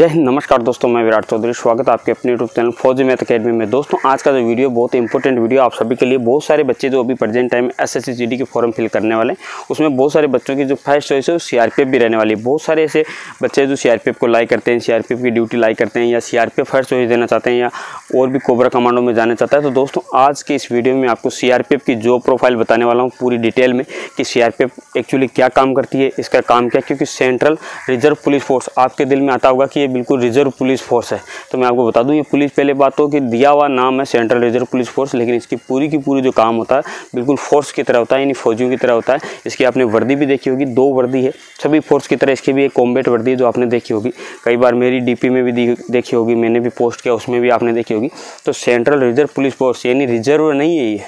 जय हिंद, नमस्कार दोस्तों, मैं विराट चौधरी, स्वागत है आपके अपने YouTube channel Fauji math academy में। दोस्तों, आज का जो वीडियो बहुत इंपॉर्टेंट वीडियो आप सभी के लिए बहुत सारे बच्चे जो अभी प्रेजेंट टाइम में एस एस के फॉर्म फिल करने वाले हैं, उसमें बहुत सारे बच्चों की जो फ़र्स्ट चॉइस है, वो सीआरपीएफ भी रहने वाली है। बहुत सारे ऐसे बच्चे जो सीआरपीएफ को लाइक करते हैं सीआरपीएफ की ड्यूटी लाइक करते हैं, या सीआरपीएफ फ़र्स्ट चॉइस देना चाहते हैं, या और भी कोबरा कमांडो में जाना चाहता है। तो दोस्तों, आज के इस वीडियो में आपको सीआरपीएफ की जॉब प्रोफ़ाइल बताने वाला हूँ पूरी डिटेल में कि सीआरपीएफ एक्चुअली क्या काम करती है, इसका काम क्या क्योंकि सेंट्रल रिज़र्व पुलिस फोर्स आपके दिल में आता होगा कि बिल्कुल रिज़र्व पुलिस फोर्स है। तो मैं आपको बता दूँ, ये पुलिस पहले बात हो कि दिया हुआ नाम है सेंट्रल रिज़र्व पुलिस फोर्स, लेकिन इसकी पूरी की पूरी जो काम होता है, बिल्कुल फोर्स की तरह होता है, यानी फौजियों की तरह होता है। इसकी आपने वर्दी भी देखी होगी, दो वर्दी है। सभी फोर्स की तरह इसकी भी एक कॉम्बेट वर्दी है जो आपने देखी होगी। कई बार मेरी डीपी में भी देखी होगी, मैंने भी पोस्ट किया, उसमें भी आपने देखी होगी। तो सेंट्रल रिज़र्व पुलिस फोर्स, यानी रिज़र्व नहीं है ये।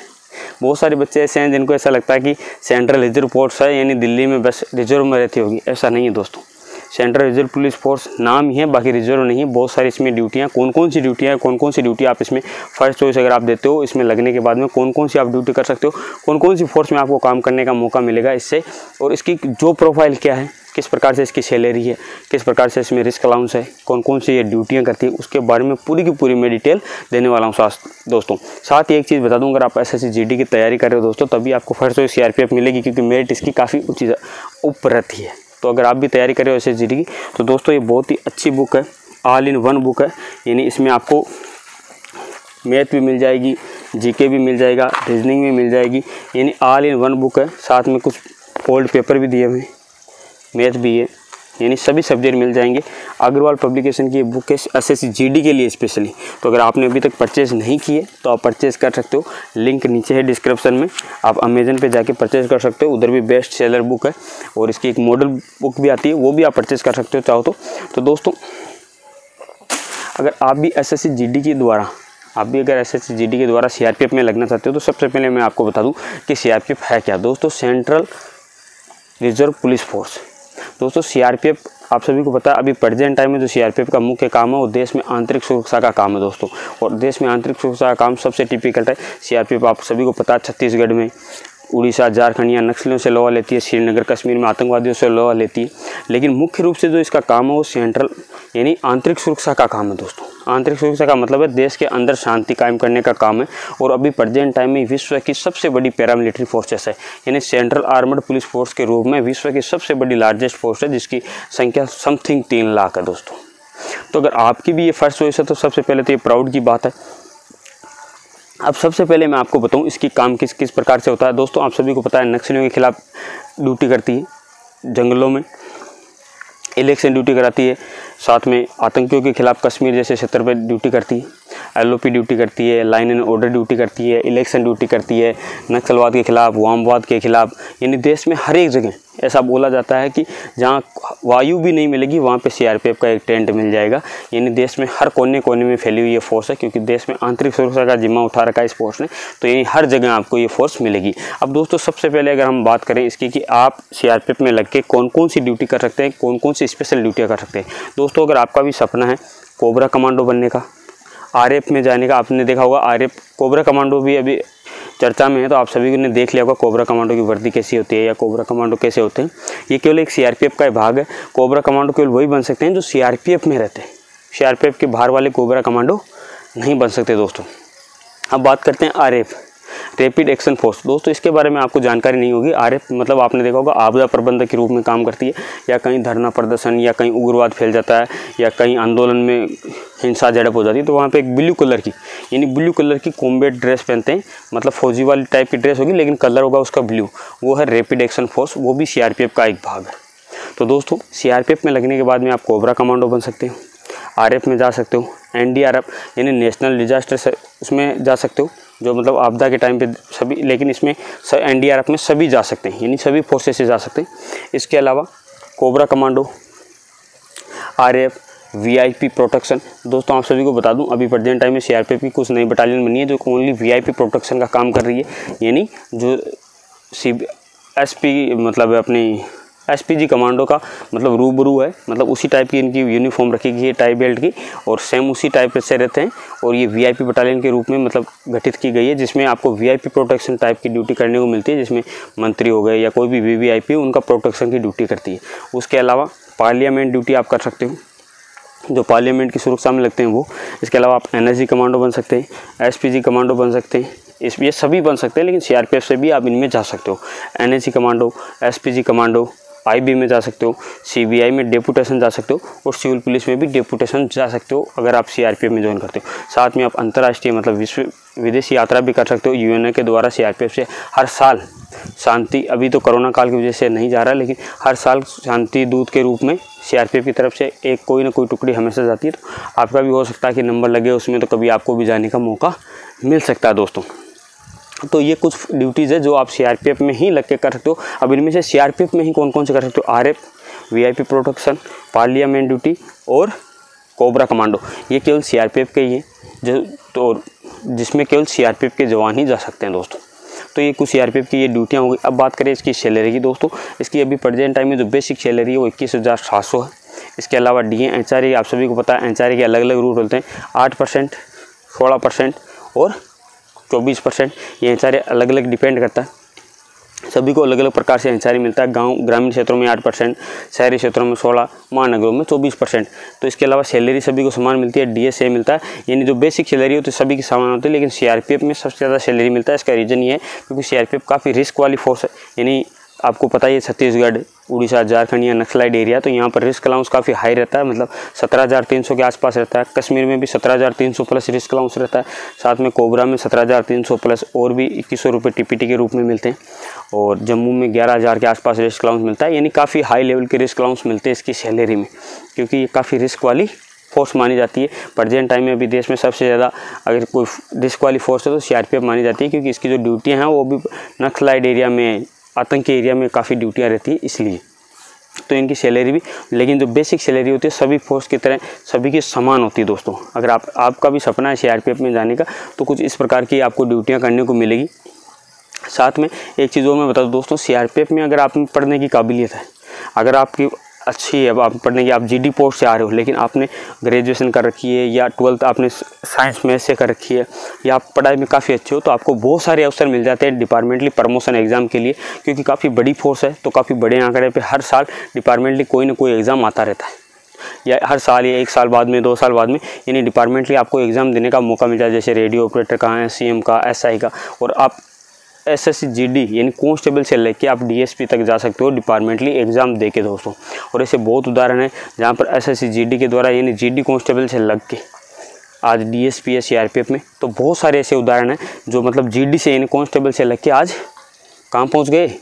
बहुत सारे बच्चे ऐसे हैं जिनको ऐसा लगता है कि सेंट्रल रिज़र्व फोर्स है, यानी दिल्ली में बस रिज़र्व में रहती होगी। ऐसा नहीं है दोस्तों। सेंट्रल रिज़र्व पुलिस फोर्स नाम ही है, बाकी रिज़र्व नहीं है। बहुत सारी इसमें ड्यूटियाँ कौन कौन सी ड्यूटियाँ कौन कौन सी ड्यूटी आप इसमें फ़र्स्ट चॉइस अगर आप देते हो, इसमें लगने के बाद में कौन कौन सी आप ड्यूटी कर सकते हो कौन कौन सी फोर्स में आपको काम करने का मौका मिलेगा इससे, और इसकी जो प्रोफ़ाइल क्या है, किस प्रकार से इसकी सैलरी है, किस प्रकार से इसमें रिस्क अलाउंस है कौन कौन सी ये ड्यूटियाँ करती है, उसके बारे में पूरी की पूरी मैं डिटेल देने वाला हूँ साथ दोस्तों। साथ ही एक चीज़ बता दूँ, अगर आप एस एस की तैयारी कर रहे हो दोस्तों, तभी आपको फ़र्स्ट चॉइस सी मिलेगी, क्योंकि मेरिट इसकी काफ़ी ऊँची ऊपर रहती है। तो अगर आप भी तैयारी कर रहे हो एस एस की तो दोस्तों ये बहुत ही अच्छी बुक है ऑल इन वन बुक है। यानी इसमें आपको मैथ भी मिल जाएगी जीके भी मिल जाएगा रीजनिंग भी मिल जाएगी। यानी ऑल इन वन बुक है, साथ में कुछ ओल्ड पेपर भी दिए हुए मैथ भी है। यानी सभी सब्जेक्ट मिल जाएँगे। अग्रवाल पब्लिकेशन की बुक है एस एस के लिए स्पेशली तो अगर आपने अभी तक परचेज़ नहीं किए तो आप परचेज़ कर सकते हो। लिंक नीचे है डिस्क्रिप्शन में। आप अमेजन पे जाके परचेज़ कर सकते हो। उधर भी बेस्ट सेलर बुक है। और इसकी एक मॉडल बुक भी आती है वो भी आप परचेज़ कर सकते हो चाहो तो, तो दोस्तों अगर आप भी एस एस के द्वारा आप भी अगर एस एस के द्वारा सीआरपीएफ में लगना चाहते हो तो सबसे पहले मैं आपको बता दूँ कि सीआरपीएफ है क्या। दोस्तों सेंट्रल रिज़र्व पुलिस फोर्स दोस्तों सीआरपीएफ आप सभी को पता है, अभी प्रेजेंट टाइम में जो सीआरपीएफ का मुख्य काम है, वो देश में आंतरिक सुरक्षा का काम है दोस्तों। और देश में आंतरिक सुरक्षा का काम सबसे टिपिकल है। सीआरपीएफ आप सभी को पता है, छत्तीसगढ़ में उड़ीसा, झारखंड या नक्सलियों से लोहा लेती है, श्रीनगर, कश्मीर में आतंकवादियों से लोहा लेती है। लेकिन मुख्य रूप से जो इसका काम है, वो सेंट्रल यानी आंतरिक सुरक्षा का काम है दोस्तों। आंतरिक सुरक्षा का मतलब है, देश के अंदर शांति कायम करने का काम है और अभी प्रेजेंट टाइम में विश्व की सबसे बड़ी पैरामिलिट्री फोर्सेस है। यानी सेंट्रल आर्मड पुलिस फोर्स के रूप में विश्व की सबसे बड़ी लार्जेस्ट फोर्स है, जिसकी संख्या समथिंग तीन लाख है दोस्तों। तो अगर आपकी भी ये फ़र्स्ट चॉइस है तो सबसे पहले तो ये प्राउड की बात है। अब सबसे पहले मैं आपको बताऊँ, इसकी काम किस किस प्रकार से होता है। दोस्तों, आप सभी को पता है, नक्सलियों के खिलाफ ड्यूटी करती है, जंगलों में। इलेक्शन ड्यूटी कराती है, साथ में आतंकियों के खिलाफ कश्मीर जैसे क्षेत्र पर ड्यूटी करती है। एलओपी ड्यूटी करती है लाइन एंड ऑर्डर ड्यूटी करती है इलेक्शन ड्यूटी करती है, नक्सलवाद के खिलाफ, वामवाद के खिलाफ, यानी देश में हर एक जगह ऐसा बोला जाता है कि जहाँ वायु भी नहीं मिलेगी, वहाँ पे सीआरपीएफ का एक टेंट मिल जाएगा। यानी देश में हर कोने कोने में फैली हुई ये फोर्स है, क्योंकि देश में आंतरिक सुरक्षा का जिम्मा उठा रखा है इस फोर्स ने तो यानी हर जगह आपको ये फोर्स मिलेगी। अब दोस्तों, सबसे पहले अगर हम बात करें इसकी कि आप सीआरपीएफ में लग के कौन कौन सी ड्यूटी कर सकते हैं कौन कौन सी स्पेशल ड्यूटियाँ कर सकते हैं। दोस्तों, अगर आपका भी सपना है कोबरा कमांडो बनने का आरएफ में जाने का आपने देखा होगा आरएफ कोबरा कमांडो भी अभी चर्चा में है तो आप सभी ने देख लिया होगा कोबरा कमांडो की वर्दी कैसी होती है या कोबरा कमांडो कैसे होते हैं। ये केवल एक सीआरपीएफ का भाग है, कोबरा कमांडो केवल वही बन सकते हैं जो सीआरपीएफ में रहते हैं। सीआरपीएफ के बाहर वाले कोबरा कमांडो नहीं बन सकते दोस्तों। अब बात करते हैं आरएफ रैपिड एक्शन फोर्स दोस्तों, इसके बारे में आपको जानकारी नहीं होगी। आर मतलब आपने देखा होगा, आपदा प्रबंधक के रूप में काम करती है। या कहीं धरना प्रदर्शन, या कहीं उग्रवाद फैल जाता है, या कहीं आंदोलन में हिंसा झड़प हो जाती है तो वहाँ पर एक ब्लू कलर की, यानी ब्लू कलर की कॉम्बेट ड्रेस पहनते हैं। मतलब फौजी वाली टाइप की ड्रेस होगी, लेकिन कलर होगा उसका ब्लू वो है रैपिड एक्शन फोर्स वो भी सीआरपीएफ का एक भाग है। तो दोस्तों सीआरपीएफ में लगने के बाद में आप कोबरा कमांडो बन सकते हो आर में जा सकते हो एनडीआरएफ यानी नेशनल डिजास्टर से उसमें जा सकते हो। जो मतलब आपदा के टाइम पे सभी, लेकिन इसमें एन में सभी जा सकते हैं, यानी सभी फोर्सेस से जा सकते हैं। इसके अलावा cobra commando R F VIP protection दोस्तों आप सभी को बता दूँ, अभी प्रेजेंट टाइम में सीआरपीएफ की कुछ नई बटालियन बनी है, जो ओनली वीआईपी प्रोटेक्शन का काम कर रही है, यानी जो सी एसपी मतलब अपनी एसपीजी कमांडो का मतलब रूबरू है मतलब उसी टाइप की इनकी यूनिफॉर्म रखी गई है टाई बेल्ट की, और सेम उसी टाइप से रहते हैं, और ये वीआईपी बटालियन के रूप में मतलब गठित की गई है, जिसमें आपको वीआईपी प्रोटेक्शन टाइप की ड्यूटी करने को मिलती है, जिसमें मंत्री हो गए या कोई भी वी उनका प्रोटेक्शन की ड्यूटी करती है। उसके अलावा पार्लियामेंट ड्यूटी आप कर सकते हो। जो पार्लियामेंट की सुरक्षा में लगते हैं वो, इसके अलावा आप एन कमांडो बन सकते हैं SPG कमांडो बन सकते हैं, इस, ये सभी बन सकते हैं, लेकिन सीआरपीएफ से भी आप इनमें जा सकते हो। N commando SPG commando IB में जा सकते हो सीबीआई में डेपुटेशन जा सकते हो और सिविल पुलिस में भी डेपुटेशन जा सकते हो अगर आप सीआरपीएफ में ज्वाइन करते हो। साथ में आप अंतर्राष्ट्रीय मतलब विश्व विदेशी यात्रा भी कर सकते हो यूएनए के द्वारा सीआरपीएफ से। हर साल शांति, अभी तो कोरोना काल की वजह से नहीं जा रहा, लेकिन हर साल शांति दूत के रूप में सीआरपीएफ की तरफ़ से एक कोई ना कोई टुकड़ी हमेशा जाती है। तो आपका भी हो सकता है कि नंबर लगे, उसमें तो कभी आपको भी जाने का मौका मिल सकता है दोस्तों। तो ये कुछ ड्यूटीज़ है जो आप सीआरपीएफ में ही लग के कर सकते हो। अब इनमें से सीआरपीएफ में ही कौन कौन से कर सकते हो? RF VIP protection parliament duty और कोबरा कमांडो ये केवल सीआरपीएफ के ही है, जो तो जिसमें केवल सीआरपीएफ के जवान ही जा सकते हैं दोस्तों। तो ये कुछ सीआरपीएफ की ये ड्यूटियाँ होंगी। अब बात करें इसकी सैलरी की दोस्तों। इसकी अभी प्रेजेंट टाइम में जो बेसिक सैलरी है वो इक्कीस हज़ार सात सौ है। इसके अलावा डी एच आर आप सभी को पता है एच आर के अलग अलग रूट होते हैं। आठ परसेंट सोलह परसेंट और चौबीस परसेंट ये एच अलग अलग डिपेंड करता है। सभी को अलग अलग प्रकार से एच मिलता है। गाँव, ग्रामीण क्षेत्रों में आठ परसेंट, शहरी क्षेत्रों में सोलह, महानगरों में चौबीस परसेंट। तो इसके अलावा सैलरी सभी को समान मिलती है। डीएसए मिलता है। यानी जो बेसिक सैलरी होती है, सभी की समान होती है, लेकिन सीआरपीएफ में सबसे ज़्यादा सैलरी मिलता है। इसका रीज़न ये है, क्योंकि सीआरपीएफ काफ़ी रिस्क वाली फोर्स है। यानी आपको पता ही है, छत्तीसगढ़ उड़ीसा, झारखंड या नक्सलाइड एरिया तो यहाँ पर रिस्क अलाउंस काफ़ी हाई रहता है। मतलब सत्रह हज़ार तीन सौ के आसपास रहता है। कश्मीर में भी सत्रह हज़ार तीन सौ प्लस रिस्क अलाउंस रहता है। साथ में कोबरा में सत्रह हज़ार तीन सौ प्लस और भी इक्कीस सौ रुपये टी के रूप में मिलते हैं। और जम्मू में ग्यारह हज़ार के आसपास रिस्क अलाउंस मिलता है। यानी काफ़ी हाई लेवल के रिस्क अलाउंस मिलते हैं इसकी सैलरी में। क्योंकि ये काफ़ी रिस्क वाली फोर्स मानी जाती है। प्रजेंट टाइम में अभी देश में सबसे ज़्यादा अगर कोई रिस्क वाली फोर्स है तो सीआरपीएफ मानी जाती है। क्योंकि इसकी जो ड्यूटियाँ हैं, वो भी नक्सलाइड एरिया में आतंकी एरिया में काफ़ी ड्यूटियाँ रहती हैं, इसलिए। तो इनकी सैलरी भी, लेकिन जो बेसिक सैलरी होती है, सभी फोर्स की तरह सभी के समान होती है दोस्तों। अगर आप, आपका भी सपना है सीआरपीएफ में जाने का तो कुछ इस प्रकार की आपको ड्यूटियाँ करने को मिलेगी। साथ में एक चीज़ और मैं बता दूँ दोस्तों सीआरपीएफ में अगर आप में पढ़ने की काबिलियत है, अगर आपकी अच्छी है, अब आप पढ़ने की, आप जी डी पोस्ट से आ रहे हो, लेकिन आपने ग्रेजुएशन कर रखी है या ट्वेल्थ आपने साइंस में से कर रखी है, या आप पढ़ाई में काफ़ी अच्छे हो तो आपको बहुत सारे अवसर मिल जाते हैं डिपार्टमेंटली प्रमोशन एग्ज़ाम के लिए, क्योंकि काफ़ी बड़ी फोर्स है तो काफ़ी बड़े आंकड़े पर हर साल डिपार्टमेंटली कोई ना कोई एग्ज़ाम आता रहता है। या हर साल या एक साल बाद में, दो साल बाद में, यानी डिपार्टमेंटली आपको एग्ज़ाम देने का मौका मिल जाए जैसे रेडियो ऑपरेटर का है सी का एसआई का और आप एस एस यानी कॉन्स्टेबल से लेके आप डी एस पी तक जा सकते हो डिपार्टमेंटली एग्ज़ाम दे के दोस्तों। और ऐसे बहुत उदाहरण हैं जहाँ पर एस एस के द्वारा यानी जी डी कॉन्स्टेबल से लग के आज डी एस पी या सी आर पी एफ़ में तो बहुत सारे ऐसे उदाहरण हैं जो मतलब जी डी से यानी कॉन्स्टेबल से लग के आज कहाँ पहुँच गए?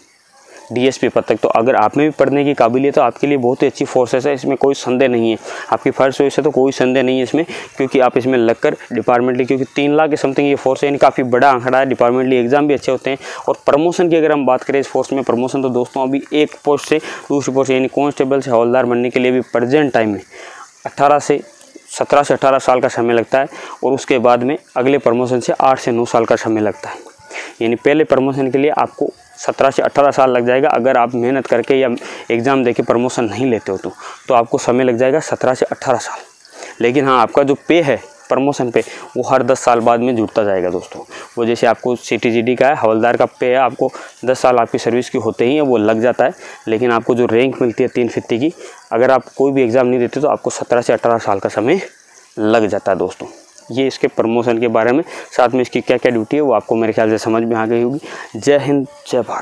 डीएसपी पद तक। तो अगर आप में भी पढ़ने की काबिलियत तो आपके लिए बहुत ही अच्छी फोर्सेस है, इसमें कोई संदेह नहीं है। आपकी फ़र्स्ट चॉइस है तो कोई संदेह नहीं है इसमें, क्योंकि आप इसमें लगकर डिपार्टमेंटली क्योंकि तीन लाख के समथिंग ये फोर्स है, यानी काफ़ी बड़ा आंकड़ा है। डिपार्टमेंटली एग्ज़ाम भी अच्छे होते हैं। और प्रमोशन की अगर हम बात करें इस फोर्स में प्रमोशन तो दोस्तों अभी एक पोस्ट से दूसरी पोस्ट यानी कॉन्स्टेबल से हवलदार बनने के लिए भी प्रजेंट टाइम में अट्ठारह से सत्रह से अठारह साल का समय लगता है, और उसके बाद में अगले प्रमोशन से आठ से नौ साल का समय लगता है। यानी पहले प्रमोशन के लिए आपको सत्रह से अठारह साल लग जाएगा, अगर आप मेहनत करके या एग्ज़ाम दे के प्रमोशन नहीं लेते हो तो। तो आपको समय लग जाएगा सत्रह से अट्ठारह साल। लेकिन हाँ आपका जो पे है, प्रमोशन पे, वो हर दस साल बाद में जुड़ता जाएगा दोस्तों। वो जैसे आपको सी का है, हवलदार का पे है, आपको दस साल आपकी सर्विस की होते ही है, वो लग जाता है। लेकिन आपको जो रैंक मिलती है तीन फिफ्टी की, अगर आप कोई भी एग्ज़ाम नहीं देते तो आपको सत्रह से अठारह साल का समय लग जाता है दोस्तों। ये इसके प्रमोशन के बारे में, साथ में इसकी क्या क्या ड्यूटी है, वो आपको मेरे ख्याल से समझ में आ गई होगी। जय हिंद, जय भारत।